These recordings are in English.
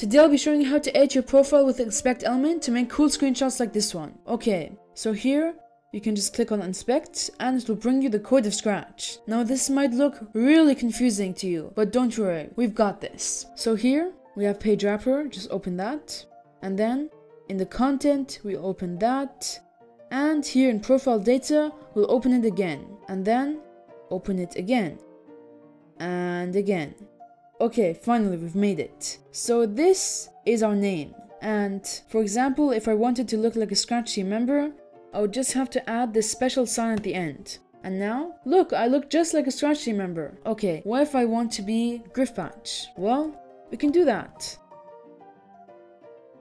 Today I'll be showing you how to edit your profile with the inspect element to make cool screenshots like this one. Okay, so here you can just click on inspect and it will bring you the code of scratch. Now this might look really confusing to you, but don't worry, we've got this. So here we have page wrapper, just open that. And then in the content, we open that. And here in profile data, we'll open it again. And then open it again. And again. Okay, finally we've made it. So this is our name. And for example, if I wanted to look like a Scratch team member, I would just have to add this special sign at the end. And now, look, I look just like a Scratch team member. Okay, what if I want to be Griffpatch? Well, we can do that.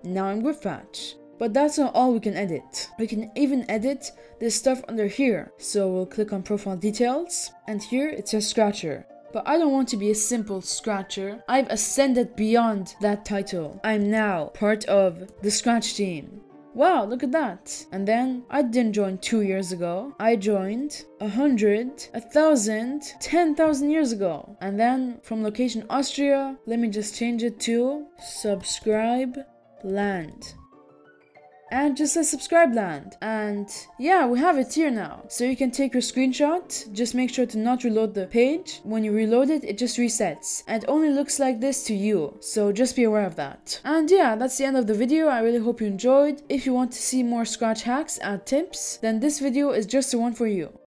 Now I'm Griffpatch. But that's not all we can edit. We can even edit this stuff under here. So we'll click on profile details and here it says scratcher. But I don't want to be a simple scratcher. I've ascended beyond that title. I'm now part of the scratch team. Wow, look at that. And then I didn't join two years ago. I joined a hundred, a thousand, ten thousand years ago. And then from location Austria, let me just change it to subscribe land and just says subscribe land. And yeah we have it here now. So you can take your screenshot. Just make sure to not reload the page. When you reload it it just resets. And only looks like this to you. So just be aware of that. And yeah that's the end of the video. I really hope you enjoyed. If you want to see more scratch hacks and tips then this video is just the one for you